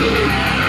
Save!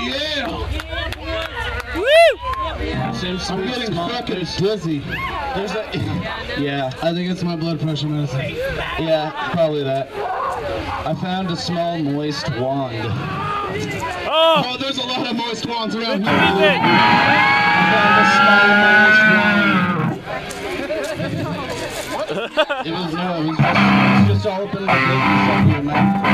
Yeah! Seems I'm getting fucking dizzy. There's a, yeah, I think it's my blood pressure medicine. yeah, probably that. I found a small moist wand. Oh, Oh, there's a lot of moist wands around look here. at It was no, it was just, it was just all open like this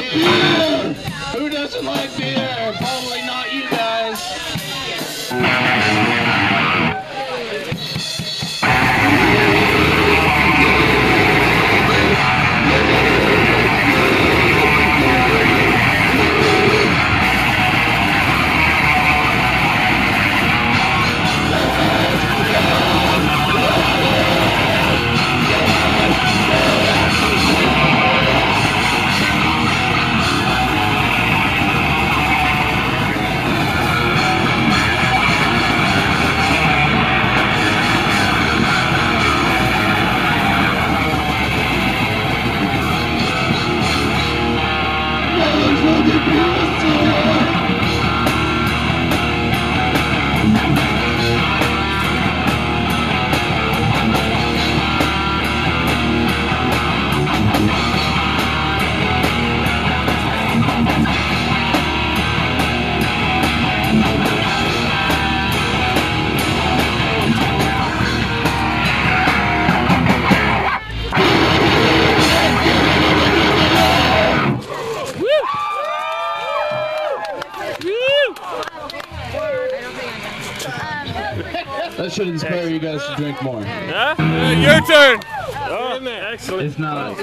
beer! Who doesn't like beer? Should inspire you guys to drink more. Huh? Uh, your turn. Oh, excellent. If not,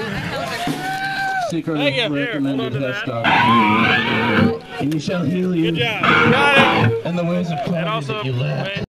secretly. Recommended hold on to that. doctor. And you shall heal you Good job. Got it. and the ways of poverty that you lack.